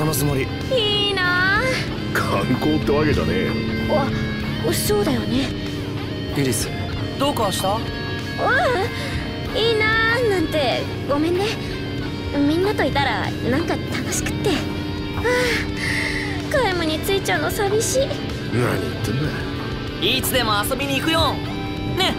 そのつもり。いいな。観光ってわけじゃねえあそうだよね。エリス。どうかした？うん。いいなーなんて。ごめんね。みんなといたらなんか楽しくって。ああカイムについちゃうの寂しい。何言ってんだいつでも遊びに行くよ。ね。